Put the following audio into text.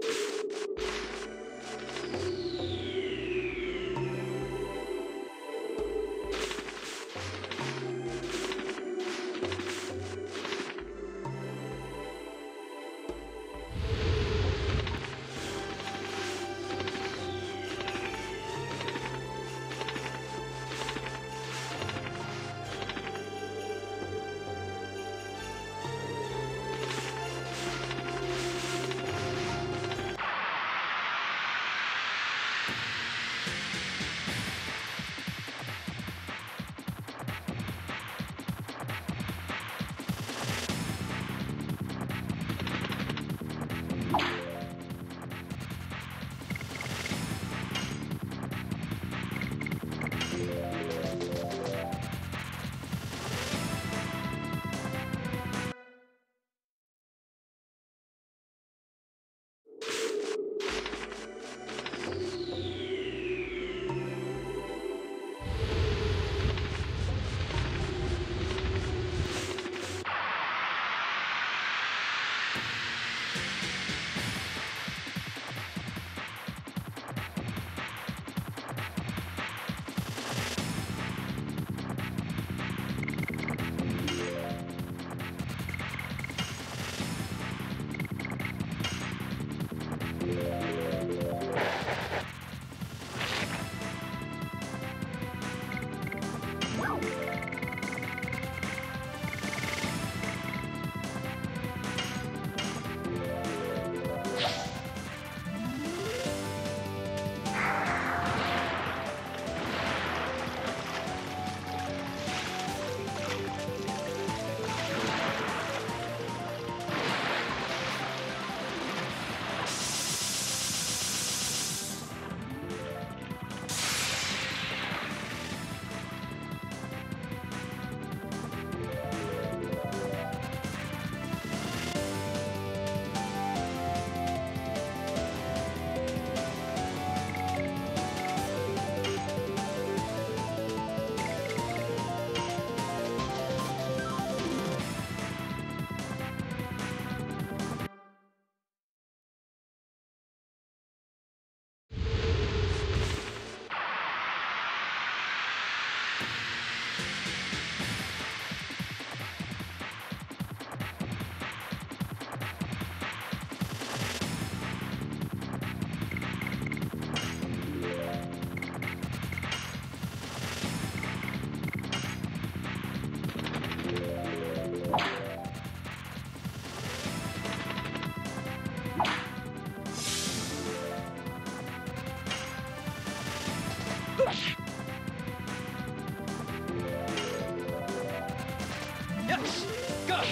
Yes! Go!